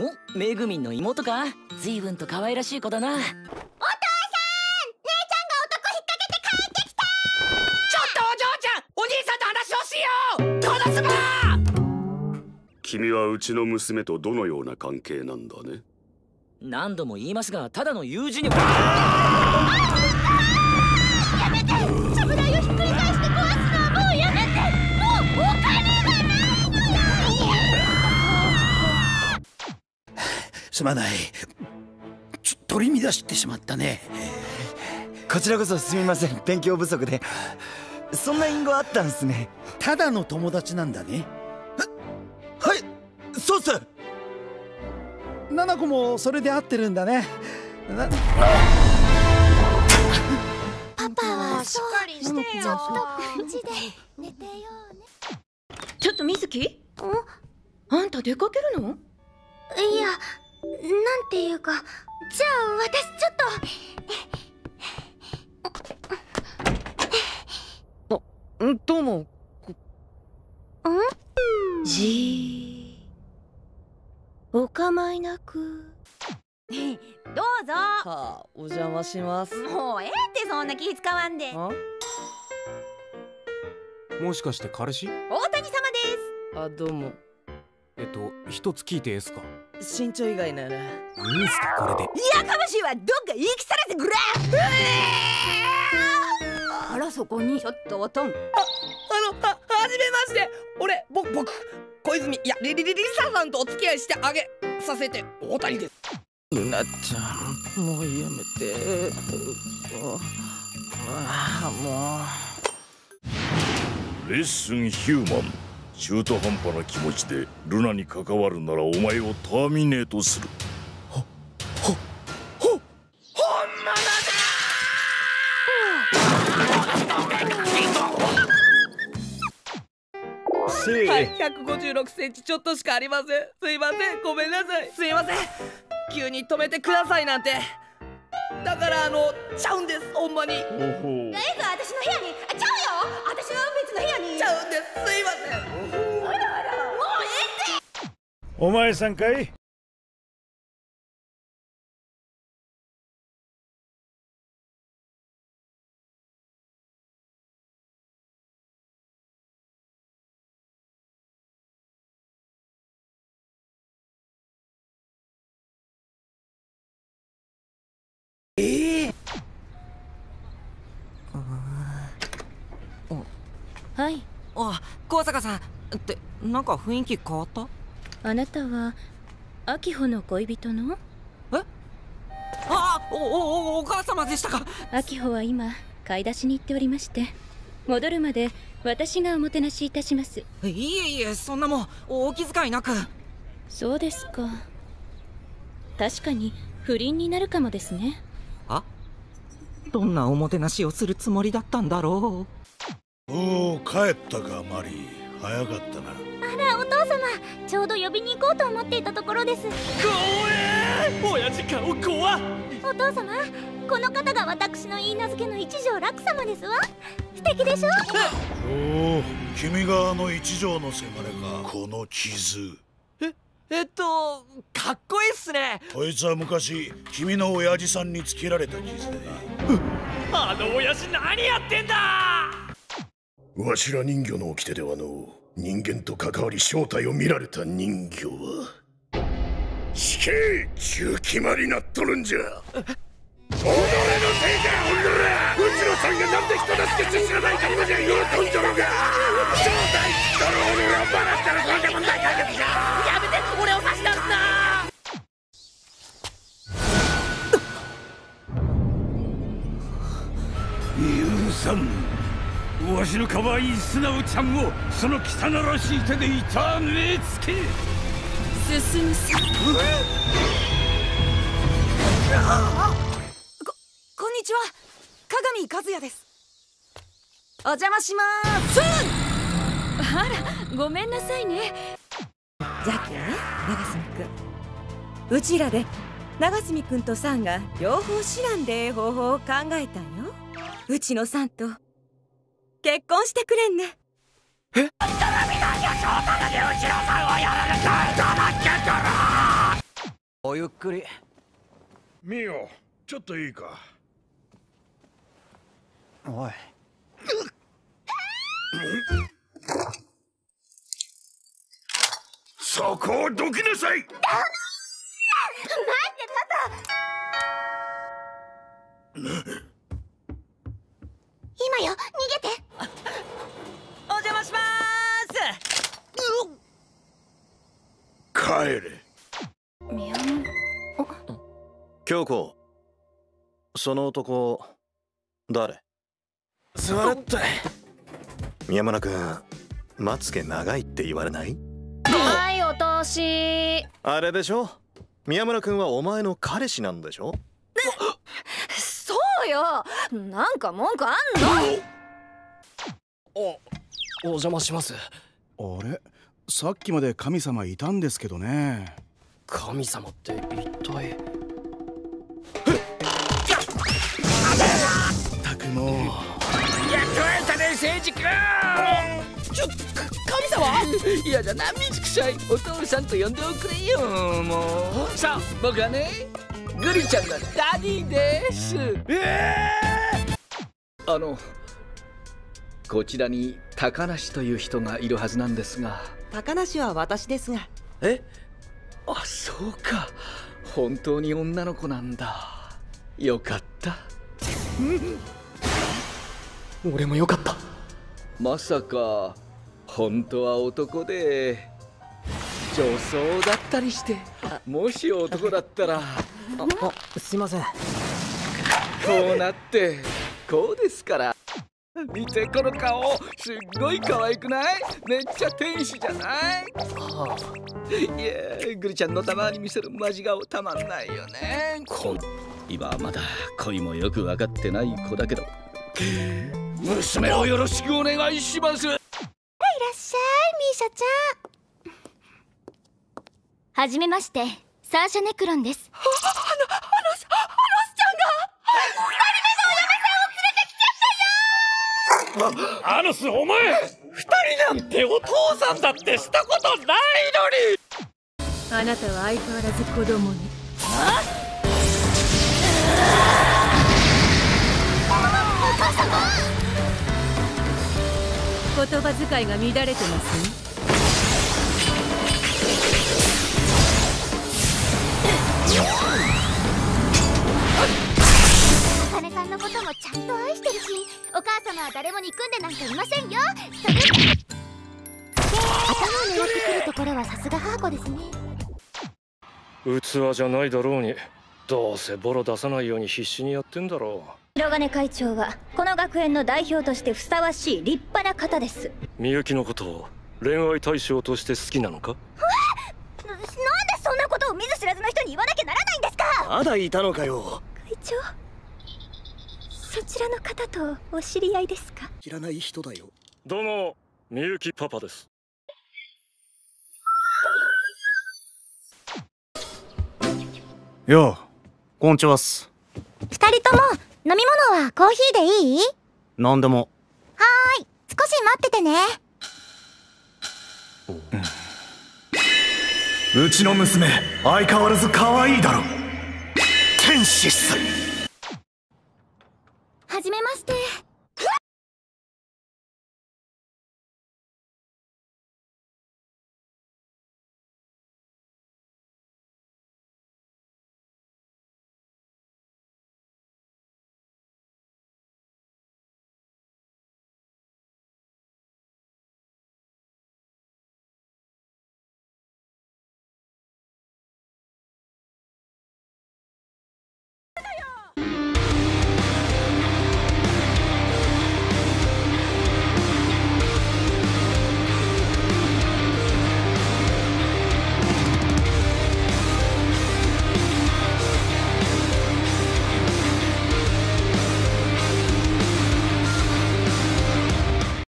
おめぐみんの妹か？随分と可愛らしい子だな。お父さん姉ちゃんが男引っ掛けて帰ってきた。ちょっとお嬢ちゃんお兄さんと話をしよう。トノスバ君はうちの娘とどのような関係なんだね？何度も言いますがただの友人にやめてすまない。取り乱してしまったね。こちらこそすみません。勉強不足で。そんな隠語あったんすね。ただの友達なんだね。はいそうっす。七子もそれで合ってるんだね。パパはしっかりしてよ。ちょっとうちで。寝てようね。ちょっと水木？あんた出かけるの？いやなんていうかじゃあ私ちょっと。どうも。ん？じーお構いなく。どうぞ。はあお邪魔します。もうええってそんな気使わんで。あ？もしかして彼氏？大谷様です。あどうもえっと一つ聞いてええすか？身長以外なら。いいんすかこれで。やかましいわ。どっか行きさらせてくれ。あらそこに。ちょっとおとん。あのははじめまして。俺ぼ僕小泉。いやリリリリサさんとお付き合いしてあげさせて大谷ですなっちゃんもうやめてああもレッスンヒューマン中途半端な気持ちでルナに関わるならお前をターミネートするほほほほんまだはい、156センチちょっとしかありません。すいません、ごめんなさい。すいません。急に止めてくださいなんて。だからあのちゃうんです、ほんまに。えっす、すいません。あらあらもうええってお前さんかい？ええはいあ高坂さん。ってなんか雰囲気変わった？あなたは秋穂の恋人の？あおおおお母様でしたか。秋穂は今買い出しに行っておりまして戻るまで私がおもてなしいたします。いえいえそんなもんお気遣いなく。そうですか。確かに不倫になるかもですね。あ？どんなおもてなしをするつもりだったんだろおお帰ったかマリー。早かったな。あらお父様。ちょうど呼びに行こうと思っていたところです。親父顔怖っお父様この方が私の言い名付けの一条楽様ですわ。素敵でしょ？おお君があの一条のせがれかこの傷。ええっとかっこいいっすね。こいつは昔君の親父さんにつけられた傷であの親父何やってんだわしら人魚の掟ではの人間と関わり正体を見られた人魚は死刑中決まりなっとるんじゃ。己のせいじゃほんならうちのさんがなんで人助けして知らないか今じゃ喜んじゃろうが。正体んわしの可愛い素直ちゃんをその汚らしい手で痛めつけ。進むさここんにちは。鏡和也です。お邪魔しまーす。あらごめんなさいね。じゃけね長住くん。うちらで長住くんとさんが両方知らんでええ方法を考えたんよ。うちのさんと結婚してくれんね。え？たらみなんや翔太だけうちのさんをやられたいただけたらくり。ミオちょっといいか？おい。そこをどきなさい京子その男誰？座れって。宮村君まつげ長いって言われない？はいお通し。あれでしょ？宮村君はお前の彼氏なんでしょ？そうよ。なんか文句あんの？おお邪魔します。あれ？さっきまで神様いたんですけどね。神様って一体？もやっと会えたね聖司君ちょ神様？嫌じゃな水臭いお父さんと呼んでおくれよ。もう。さあ僕はねグリちゃんの daddy です。えー、あのこちらに高梨という人がいるはずなんですが。高梨は私ですが。え？あそうか。本当に女の子なんだ。よかった俺もよかった。まさか本当は男で女装だったりしてもし男だったら。あすいません。こうなってこうですから。見てこの顔すっごい可愛くない？めっちゃ天使じゃない？いやグリちゃんのたまに見せるマジ顔たまんないよね。今はまだ恋もよく分かってない子だけど娘をよろしくお願いします。いらっしゃいミーシャちゃん。はじめまして。サーシャ・ネクロンです。あのあのあのあのちゃんがアノスお前二人なんてお父さんだってしたことないのにあなたは相変わらず子供にお母様言葉遣いが乱れてます茜さんのこともちゃんと愛してるしお母様は誰も憎んでなんかいませんよ。それで頭を狙ってくるところはさすが母子ですね。器じゃないだろうにどうせボロ出さないように必死にやってんだろ白金会長はこの学園の代表としてふさわしい立派な方です。うみゆきのことを恋愛対象として好きなのか？なんでそんなことを見ず知らずの人に言わなきゃならないんですか？まだいたのかよ。会長そちらの方とお知り合いですか？知らない人だよ。どうもみゆきパパです。ようこんちはっす。二人とも飲み物はコーヒーでいい？なんでも。はーい。少し待っててね。うちの娘相変わらず可愛いだろ。天使っす